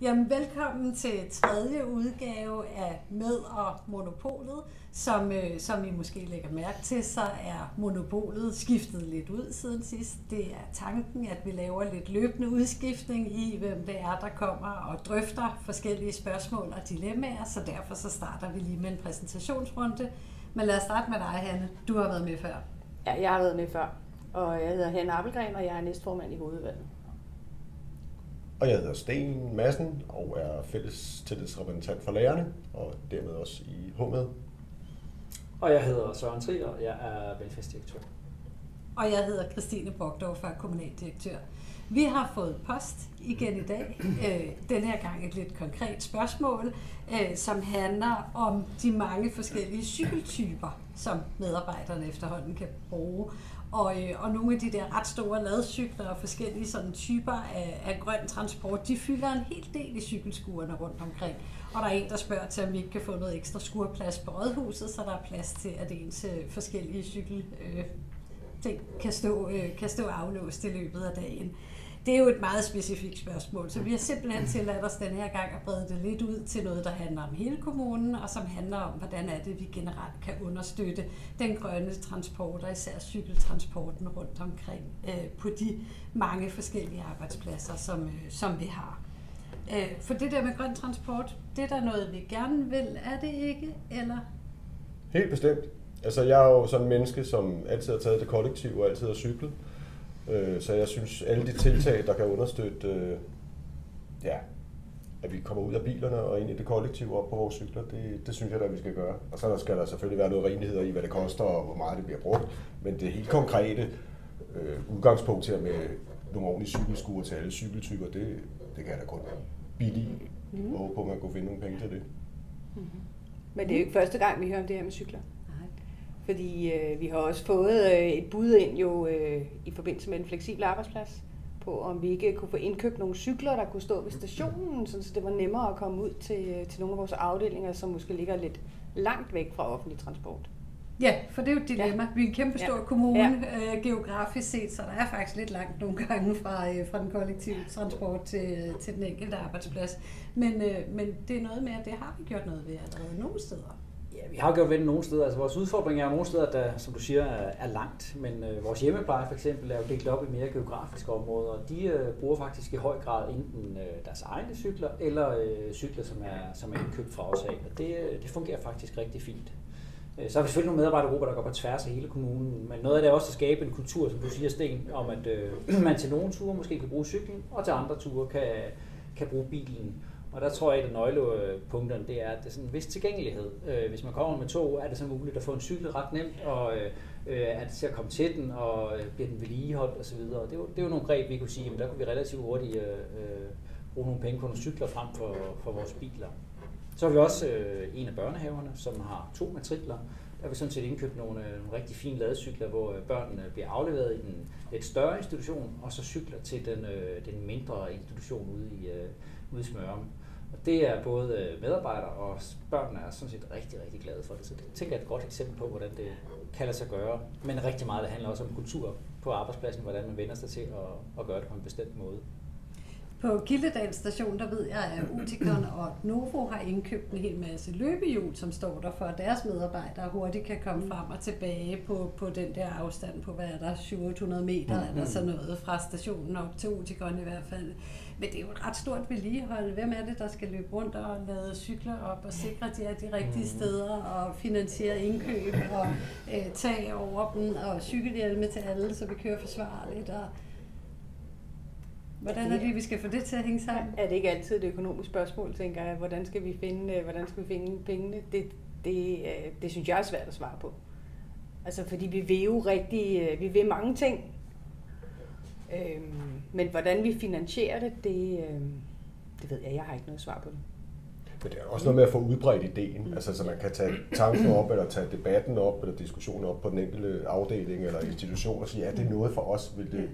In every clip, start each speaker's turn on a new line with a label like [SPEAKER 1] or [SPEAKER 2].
[SPEAKER 1] Jamen, velkommen til tredje udgave af Med og Monopolet. Som, øh, som I måske lægger mærke til, så er Monopolet skiftet lidt ud siden sidst. Det er tanken, at vi laver lidt løbende udskiftning i, hvem det er, der kommer og drøfter forskellige spørgsmål og dilemmaer, så derfor så starter vi lige med en præsentationsrunde. Men lad os starte med dig, Hanne. Du har været med før.
[SPEAKER 2] Ja, jeg har været med før. Og jeg hedder Hanne Appelgren, og jeg er næstformand i hovedudvalget.
[SPEAKER 3] Og jeg hedder Sten Madsen og er fælles tillidsrepræsentant for lærerne, og dermed også i HMED.
[SPEAKER 4] Og jeg hedder Søren Trier, og jeg er velfærdsdirektør.
[SPEAKER 1] Og jeg hedder Christine Bogdorf, og er kommunaldirektør. Vi har fået post igen i dag. Øh, den her gang et lidt konkret spørgsmål, øh, som handler om de mange forskellige cykeltyper, som medarbejderne efterhånden kan bruge. Og, øh, og nogle af de der ret store ladcykler og forskellige sådan typer af, af grøn transport, de fylder en hel del i cykelskuerne rundt omkring. Og der er en, der spørger til, om vi ikke kan få noget ekstra skurplads på rådhuset, så der er plads til, at ens øh, forskellige cykel øh, det kan stå, øh, kan stå aflåst i løbet af dagen. Det er jo et meget specifikt spørgsmål, så vi har simpelthen tilladt os den her gang at brede det lidt ud til noget, der handler om hele kommunen, og som handler om, hvordan er det, vi generelt kan understøtte den grønne transport, og især cykeltransporten rundt omkring øh, på de mange forskellige arbejdspladser, som, øh, som vi har. Øh, for det der med grøn transport, det er der noget, vi gerne vil, er det ikke, eller?
[SPEAKER 3] Helt bestemt. Altså, jeg er jo sådan en menneske, som altid har taget det kollektiv og altid har cyklet. Øh, så jeg synes, alle de tiltag, der kan understøtte, øh, ja, at vi kommer ud af bilerne og ind i det kollektive op på vores cykler, det, det synes jeg da, vi skal gøre. Og så skal der selvfølgelig være noget rimelighed i, hvad det koster og hvor meget det bliver brugt. Men det helt konkrete øh, udgangspunkt her med nogle ordentlige cykelskuer til alle cykeltyper, det, det kan jeg da kun billige mm. og håbe på, at man kunne finde nogle penge til det.
[SPEAKER 2] Mm-hmm. Men det er jo ikke første gang, vi hører om det her med cykler. Fordi øh, vi har også fået øh, et bud ind jo øh, i forbindelse med en fleksibel arbejdsplads på, om vi ikke kunne få indkøbt nogle cykler, der kunne stå ved stationen, så det var nemmere at komme ud til, øh, til nogle af vores afdelinger, som måske ligger lidt langt væk fra offentlig transport.
[SPEAKER 1] Ja, for det er jo et dilemma. Ja. Vi er en kæmpe stor ja. kommune ja. øh, geografisk set, så der er faktisk lidt langt nogle gange fra, øh, fra den kollektive transport til, til den enkelte arbejdsplads. Men, øh, men det er noget med, at det har vi gjort noget ved allerede nogle steder.
[SPEAKER 4] Ja, vi har gjort ved nogle steder. Altså, vores udfordring er nogle steder, der, som du siger, er, langt. Men øh, vores hjemmepleje for eksempel er jo delt op i mere geografiske områder, og de øh, bruger faktisk i høj grad enten øh, deres egne cykler, eller øh, cykler, som er, som er indkøbt fra os af. Og det, øh, det fungerer faktisk rigtig fint. Øh, så har vi selvfølgelig nogle medarbejdergrupper, der går på tværs af hele kommunen, men noget af det er også at skabe en kultur, som du siger, Sten, om at øh, man til nogle ture måske kan bruge cyklen, og til andre ture kan, kan bruge bilen. Og der tror jeg, at et af nøglepunkterne det er, at det er sådan en vis tilgængelighed. Øh, hvis man kommer med tog, er det så muligt at få en cykel ret nemt, og øh, øh at det til at komme til den, og øh, bliver den vedligeholdt osv. Det, er det er jo nogle greb, vi kunne sige, at der kunne vi relativt hurtigt øh, øh, bruge nogle penge på nogle cykler frem for, for vores biler. Så har vi også øh, en af børnehaverne, som har to matrikler. Der har vi sådan set indkøbt nogle, nogle rigtig fine ladecykler, hvor børnene bliver afleveret i den lidt større institution, og så cykler til den, øh, den mindre institution ude i, øh, ude i Smørum. Og det er både øh, medarbejdere og børnene er sådan set rigtig, rigtig glade for det. Så det tænker jeg er et godt eksempel på, hvordan det kan lade sig gøre. Men rigtig meget det handler også om kultur på arbejdspladsen, hvordan man vender sig til at, at gøre det på en bestemt måde.
[SPEAKER 1] På Kildedal station, der ved jeg, at Uticon og Novo har indkøbt en hel masse løbehjul, som står der for, at deres medarbejdere hurtigt kan komme frem og tilbage på, på den der afstand på, hvad er der, 700 meter mm-hmm. eller sådan noget fra stationen op til Uticon i hvert fald. Men det er jo et ret stort vedligehold. Hvem er det, der skal løbe rundt og lade cykler op og sikre, at de er de rigtige mm. steder og finansiere indkøb og øh, tage over dem og cykelhjelme til alle, så vi kører forsvarligt og Hvordan er det, vi skal få det til at hænge sammen?
[SPEAKER 2] Er det ikke altid et økonomisk spørgsmål, tænker jeg? Hvordan skal vi finde, øh, hvordan skal vi finde pengene? Det, det, øh, det synes jeg er svært at svare på. Altså, fordi vi vil jo rigtig, øh, vi vil mange ting. Øhm, men hvordan vi finansierer det, det, det ved jeg, jeg har ikke noget svar på det.
[SPEAKER 3] Men det er også noget med at få udbredt ideen, mm. altså så man kan tage tanken op, eller tage debatten op, eller diskussionen op på den enkelte afdeling eller institution, og sige, ja, det er noget for os, vil det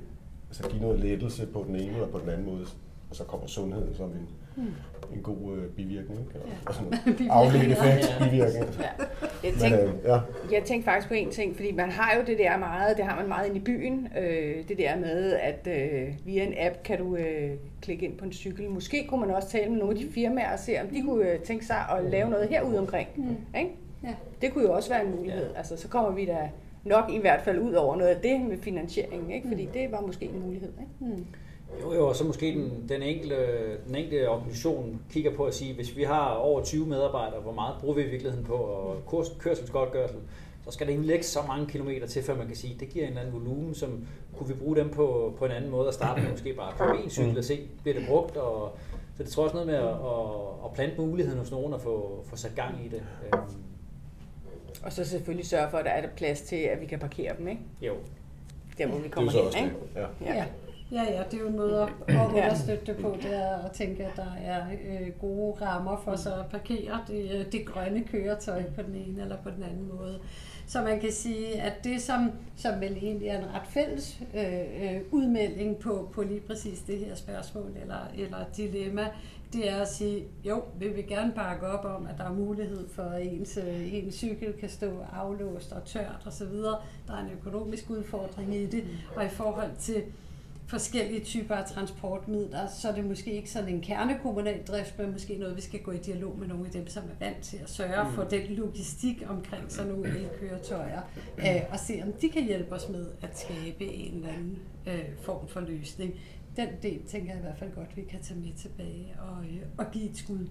[SPEAKER 3] altså give noget lettelse på den ene eller på den anden måde. og så kommer sundhed som en,
[SPEAKER 2] Hmm.
[SPEAKER 3] en god øh, bivirkning. Og,
[SPEAKER 1] Ja.
[SPEAKER 3] sådan
[SPEAKER 1] Bivirkninger.
[SPEAKER 3] afledt effekt,
[SPEAKER 4] Ja.
[SPEAKER 3] bivirkning.
[SPEAKER 2] Ja. Jeg
[SPEAKER 3] Men,
[SPEAKER 2] tænkte,
[SPEAKER 3] øh, ja.
[SPEAKER 2] Jeg tænkte faktisk på en ting, fordi man har jo det der meget, det har man meget inde i byen, øh, det der med, at øh, via en app kan du øh, klikke ind på en cykel. Måske kunne man også tale med nogle af de firmaer og se, om de kunne øh, tænke sig at lave noget herude omkring.
[SPEAKER 1] Mm.
[SPEAKER 2] Ikke?
[SPEAKER 1] Ja.
[SPEAKER 2] Det kunne jo også være en mulighed.
[SPEAKER 4] Ja.
[SPEAKER 2] Altså, så kommer vi da nok i hvert fald ud over noget af det med finansieringen, ikke? fordi det var måske en mulighed. Ikke?
[SPEAKER 1] Mm.
[SPEAKER 4] Jo, jo, og så måske den, den, enkelte, den enkelte organisation kigger på at sige, hvis vi har over 20 medarbejdere, hvor meget bruger vi i virkeligheden på og kurs, kørselsgodtgørsel, så skal det egentlig lægge så mange kilometer til, før man kan sige, det giver en eller anden volumen, som kunne vi bruge dem på, på en anden måde at starte med, måske bare købe en cykel og se, bliver det brugt, og så det tror jeg også noget med at, at, at plante muligheden hos nogen og få, få sat gang i det. Øhm,
[SPEAKER 2] Og så selvfølgelig sørge for, at der er plads til, at vi kan parkere dem, ikke?
[SPEAKER 4] jo.
[SPEAKER 2] Der hvor vi
[SPEAKER 3] Det er
[SPEAKER 2] kommer hen,
[SPEAKER 3] også
[SPEAKER 2] ikke?
[SPEAKER 3] det. Ja.
[SPEAKER 1] Ja. Ja, ja, det er jo en måde at understøtte det på, det er at tænke, at der er øh, gode rammer for så at parkere det, øh, det grønne køretøj på den ene eller på den anden måde. Så man kan sige, at det som, som vel egentlig er en ret fælles øh, øh, udmelding på, på lige præcis det her spørgsmål eller, eller dilemma, det er at sige, jo, vi vil gerne bakke op om, at der er mulighed for, at ens, øh, ens cykel kan stå aflåst og tørt osv. Der er en økonomisk udfordring i det, og i forhold til forskellige typer af transportmidler, så er det måske ikke sådan en kernekommunal drift, men måske noget, vi skal gå i dialog med nogle af dem, som er vant til at sørge for den logistik omkring sådan nogle elkøretøjer, øh, og se om de kan hjælpe os med at skabe en eller anden øh, form for løsning. Den del tænker jeg i hvert fald godt, vi kan tage med tilbage og, øh, og give et skud.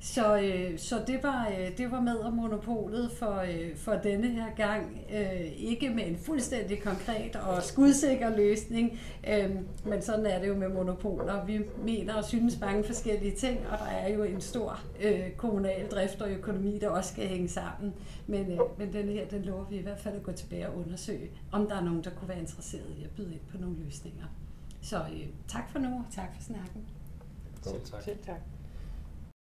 [SPEAKER 1] Så, øh, så det, var, øh, det var med om monopolet for, øh, for denne her gang. Øh, ikke med en fuldstændig konkret og skudsikker løsning, øh, men sådan er det jo med monopoler. Vi mener og synes mange forskellige ting, og der er jo en stor øh, kommunal drift og økonomi, der også skal hænge sammen. Men, øh, men denne her, den lover vi i hvert fald at gå tilbage og undersøge, om der er nogen, der kunne være interesseret i at byde ind på nogle løsninger. Så øh, tak for nu, og tak for snakken.
[SPEAKER 4] Selv tak.
[SPEAKER 2] Selv tak.